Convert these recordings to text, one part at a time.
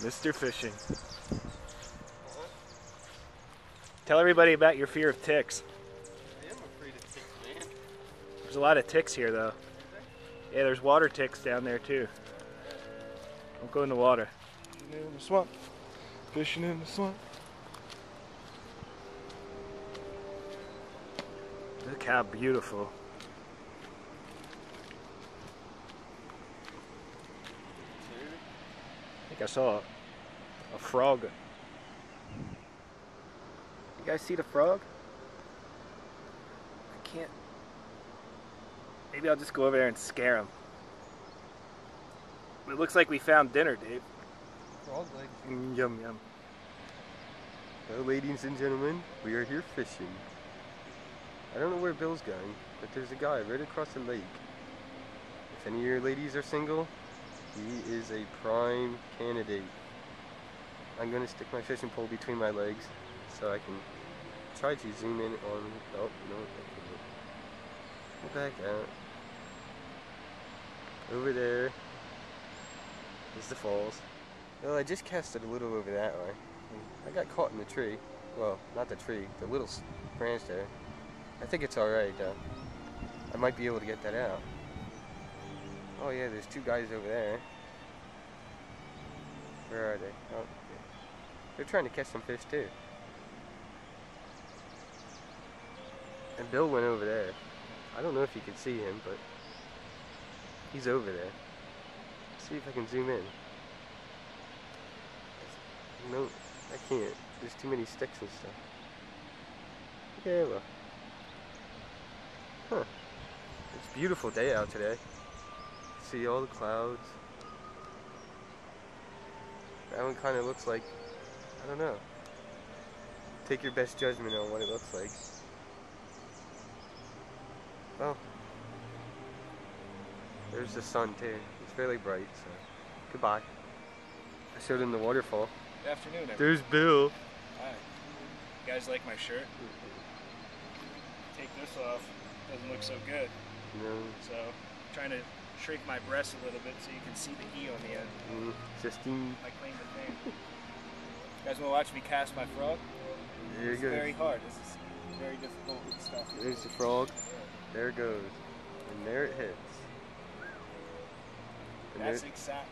Mr. Fishing. Tell everybody about your fear of ticks. I am afraid of ticks, man. There's a lot of ticks here, though. Yeah, there's water ticks down there, too. Don't go in the water. Fishing in the swamp. Fishing in the swamp. Look how beautiful. I I saw a, a frog. You guys see the frog? I can't. Maybe I'll just go over there and scare him. It looks like we found dinner, Dave. Frog legs. Mm, yum yum. Well, ladies and gentlemen, we are here fishing. I don't know where Bill's going, but there's a guy right across the lake. If any of your ladies are single, he is a prime candidate. I'm going to stick my fishing pole between my legs so I can try to zoom in on. Oh, no. Go back out. Over there is the falls. Well, I just casted a little over that way. I got caught in the tree. Well, not the tree, the little branch there. I think it's alright though. I might be able to get that out. Oh yeah, there's two guys over there. Where are they? Oh. They're trying to catch some fish too. And Bill went over there. I don't know if you can see him, but he's over there. see if I can zoom in. No, I can't. There's too many sticks and stuff. Yeah, well. Huh. It's beautiful day out today. See all the clouds. That one kind of looks like, I don't know. Take your best judgment on what it looks like. Well, there's the sun too. It's fairly bright, so goodbye. I showed him the waterfall. Good afternoon, everyone. There's Bill. Hi. You guys like my shirt? Mm-hmm. Take this off. Doesn't look so good. No, So, I'm trying to shrink my breast a little bit so you can see the E on the end. mm. My claim to fame. You guys want to watch me cast my frog? There It's goes. very hard. This is very difficult stuff. There's the frog. There it goes. And there it hits. And, That's exact.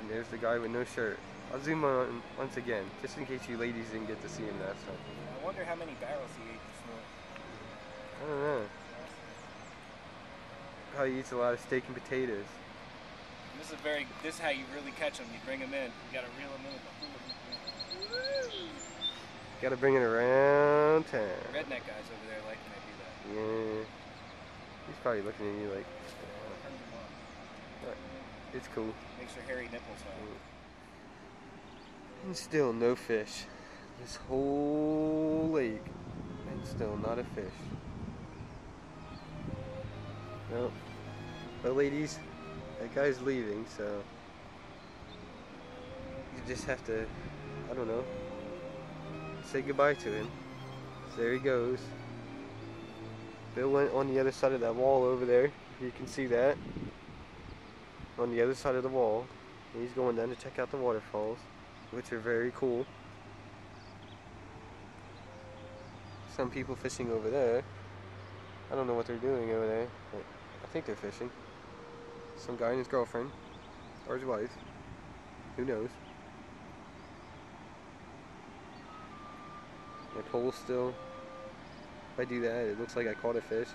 and there's the guy with no shirt. I'll zoom on once again, just in case you ladies didn't get to see him last time. I wonder how many barrels he ate this morning. I don't know. Probably eats a lot of steak and potatoes. This is very. This is how you really catch them. You bring them in. You gotta reel them in. Gotta bring it around town. Redneck guys over there liking I do that. Yeah. He's probably looking at you like, it's cool. Makes your hairy nipples. And still no fish. This whole lake. And still not a fish. Nope. But ladies, that guy's leaving, so you just have to, I don't know, say goodbye to him. So there he goes. Bill went on the other side of that wall over there. You can see that. On the other side of the wall. He's going down to check out the waterfalls which are very cool. Some people fishing over there. I don't know what they're doing over there, but I think they're fishing. Some guy and his girlfriend, or his wife. Who knows? My pole's still. If I do that, it looks like I caught a fish.